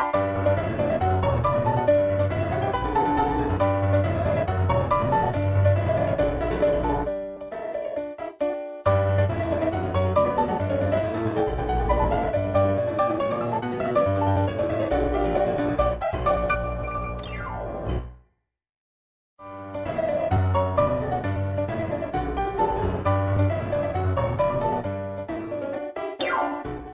Música